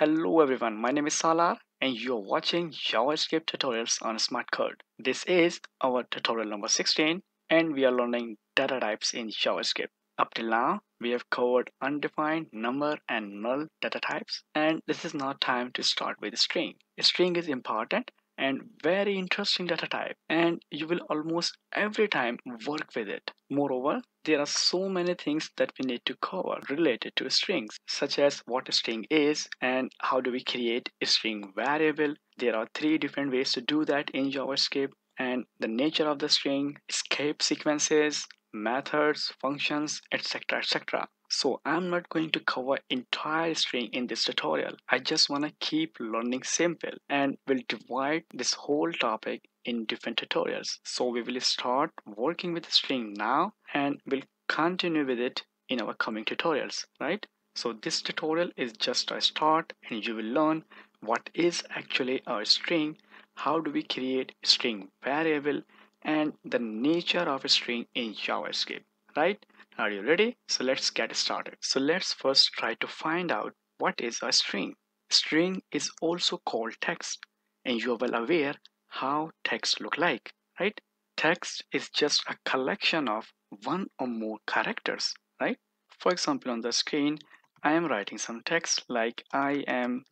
Hello everyone, my name is Salar and you're watching JavaScript tutorials on SmartCode. This is our tutorial number 16 and we are learning data types in JavaScript. Up till now, we have covered undefined, number and null data types and this is now time to start with string. A string is important and very interesting data type and you will almost every time work with it. Moreover, there are so many things that we need to cover related to strings such as what a string is and how do we create a string variable. There are three different ways to do that in JavaScript and the nature of the string, escape sequences, methods, functions, etc. etc. So I'm not going to cover entire string in this tutorial. I just want to keep learning simple and will divide this whole topic in different tutorials. So we will start working with string now and we'll continue with it in our coming tutorials, right? So this tutorial is just a start and you will learn what is actually a string, how do we create string variable and the nature of a string in JavaScript, right? Are you ready? So let's get started. So let's first try to find out what is a string. String is also called text and you are well aware how text look like, right? Text is just a collection of one or more characters, right? For example, on the screen, I am writing some text like I am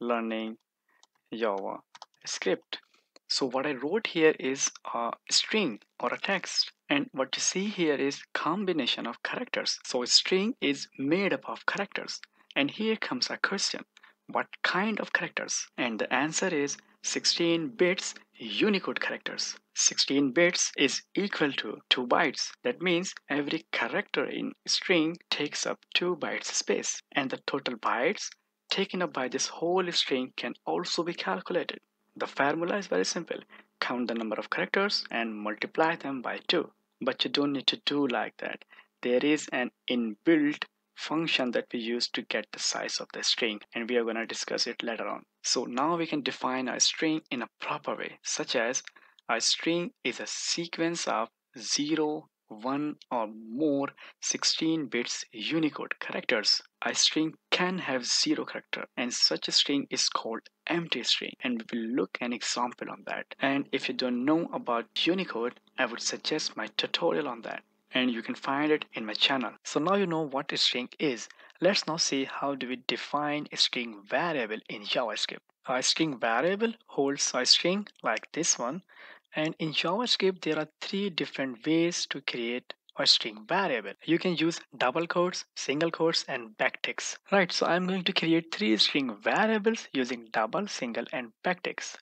learning Java script. So what I wrote here is a string or a text and what you see here is combination of characters. So a string is made up of characters. And here comes a question. What kind of characters? And the answer is 16 bits Unicode characters. 16 bits is equal to 2 bytes. That means every character in string takes up 2 bytes space. And the total bytes taken up by this whole string can also be calculated. The formula is very simple. Count the number of characters and multiply them by 2 but you don't need to do like that there is an inbuilt function that we use to get the size of the string and we are going to discuss it later on so now we can define a string in a proper way such as a string is a sequence of 0 1 or more 16 bits Unicode characters. A string can have zero character and such a string is called empty string and we will look an example on that. And if you don't know about Unicode, I would suggest my tutorial on that and you can find it in my channel. So now you know what a string is. Let's now see how do we define a string variable in JavaScript. A string variable holds a string like this one and in JavaScript, there are three different ways to create a string variable. You can use double quotes, single quotes, and backticks. Right, so I'm going to create three string variables using double, single, and backticks.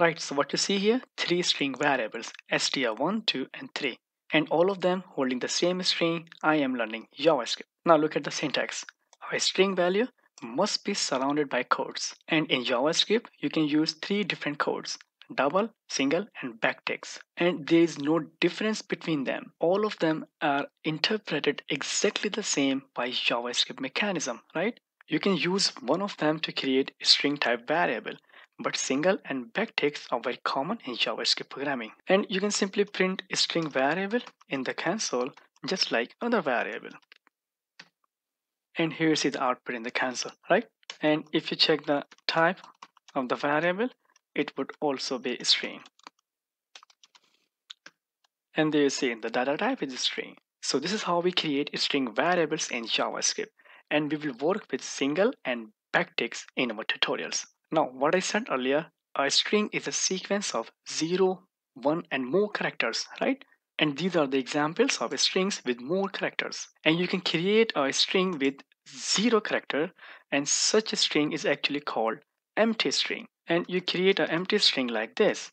Right, so what you see here, three string variables, str1, 2, and 3. And all of them holding the same string, I am learning JavaScript. Now look at the syntax. A string value must be surrounded by quotes. And in JavaScript, you can use three different quotes, double, single, and backticks. And there is no difference between them. All of them are interpreted exactly the same by JavaScript mechanism, right? You can use one of them to create a string type variable but single and backticks are very common in JavaScript programming. And you can simply print a string variable in the console just like other variable. And here you see the output in the console, right? And if you check the type of the variable, it would also be a string. And there you see the data type is a string. So this is how we create string variables in JavaScript. And we will work with single and backticks in our tutorials. Now, what I said earlier, a string is a sequence of 0, 1 and more characters, right? And these are the examples of strings with more characters. And you can create a string with zero character and such a string is actually called empty string. And you create an empty string like this.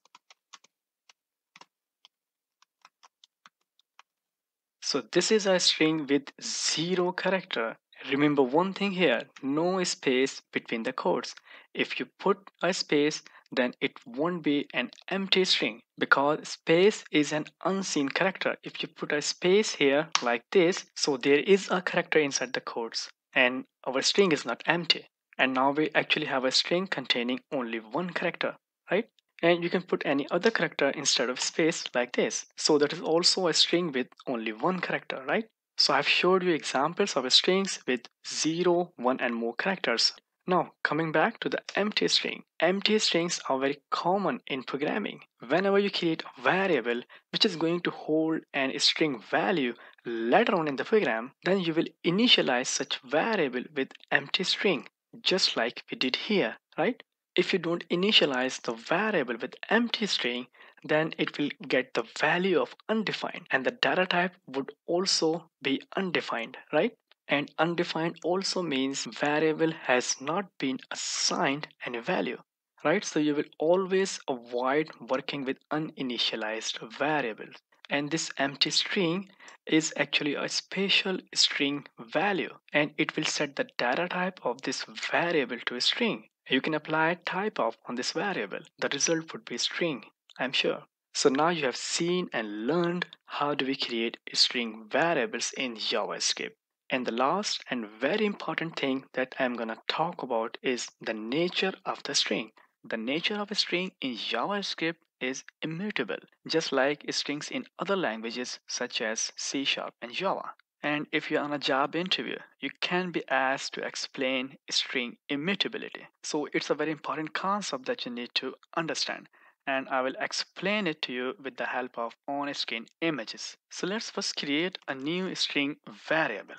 So this is a string with zero character. Remember one thing here, no space between the quotes. If you put a space, then it won't be an empty string because space is an unseen character. If you put a space here like this, so there is a character inside the quotes. and our string is not empty. And now we actually have a string containing only one character, right? And you can put any other character instead of space like this. So that is also a string with only one character, right? So I've showed you examples of strings with 0, 1 and more characters. Now coming back to the empty string. Empty strings are very common in programming. Whenever you create a variable which is going to hold an string value later on in the program, then you will initialize such variable with empty string just like we did here, right? If you don't initialize the variable with empty string, then it will get the value of undefined and the data type would also be undefined, right? And undefined also means variable has not been assigned any value right? So you will always avoid working with uninitialized variables. And this empty string is actually a special string value and it will set the data type of this variable to a string. You can apply type of on this variable. The result would be string i'm sure. So now you have seen and learned how do we create string variables in javascript and the last and very important thing that I'm to talk about is the nature of the string. The nature of a string in JavaScript is immutable, just like strings in other languages such as C Sharp and Java. And if you're on a job interview, you can be asked to explain string immutability. So it's a very important concept that you need to understand. And I will explain it to you with the help of on-screen images. So let's first create a new string variable.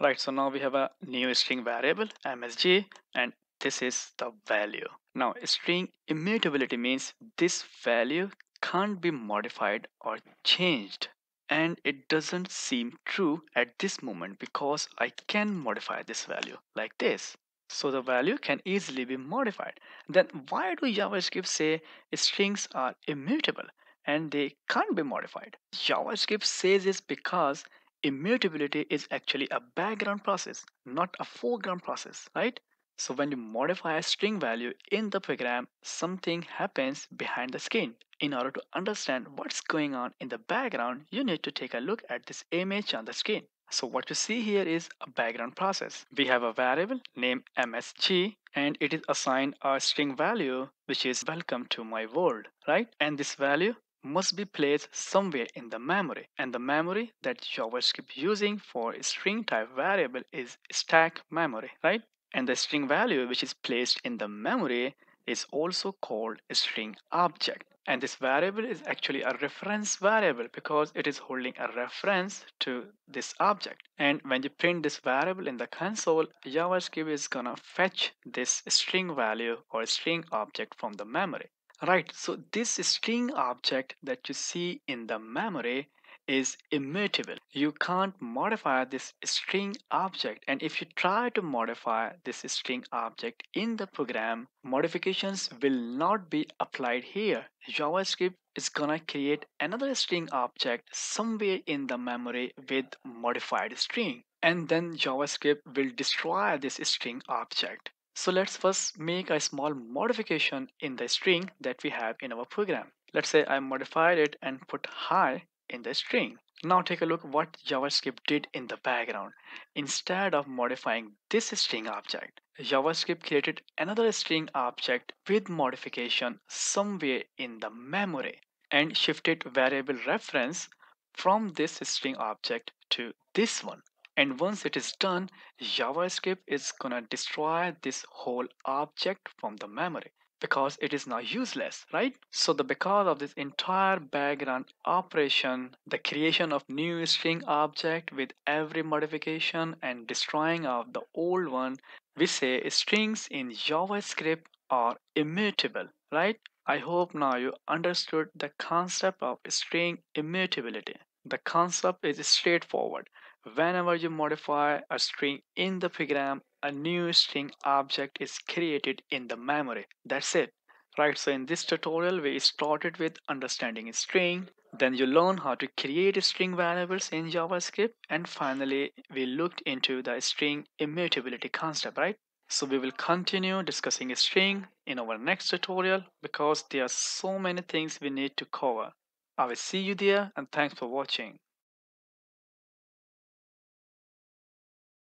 Right, so now we have a new string variable msg and this is the value. Now string immutability means this value can't be modified or changed and it doesn't seem true at this moment because I can modify this value like this. So the value can easily be modified. Then why do JavaScript say strings are immutable and they can't be modified? JavaScript says this because immutability is actually a background process, not a foreground process, right? So when you modify a string value in the program, something happens behind the screen. In order to understand what's going on in the background, you need to take a look at this image on the screen. So what you see here is a background process. We have a variable named msg and it is assigned a string value which is welcome to my world, right? And this value must be placed somewhere in the memory and the memory that JavaScript using for string type variable is stack memory right? And the string value which is placed in the memory is also called a string object. And this variable is actually a reference variable because it is holding a reference to this object. And when you print this variable in the console javascript is gonna fetch this string value or string object from the memory Right, so this string object that you see in the memory is immutable. You can't modify this string object and if you try to modify this string object in the program, modifications will not be applied here. JavaScript is gonna create another string object somewhere in the memory with modified string and then JavaScript will destroy this string object. So let's first make a small modification in the string that we have in our program. Let's say I modified it and put hi in the string. Now take a look what JavaScript did in the background. Instead of modifying this string object, JavaScript created another string object with modification somewhere in the memory and shifted variable reference from this string object to this one and once it is done javascript is gonna destroy this whole object from the memory because it is now useless right? So the because of this entire background operation the creation of new string object with every modification and destroying of the old one we say strings in javascript are immutable right? I hope now you understood the concept of string immutability. The concept is straightforward Whenever you modify a string in the program, a new string object is created in the memory. That's it. Right, so in this tutorial, we started with understanding a string. Then you learn how to create string variables in JavaScript. And finally, we looked into the string immutability concept, right? So we will continue discussing a string in our next tutorial because there are so many things we need to cover. I will see you there and thanks for watching.